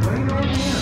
Right on here.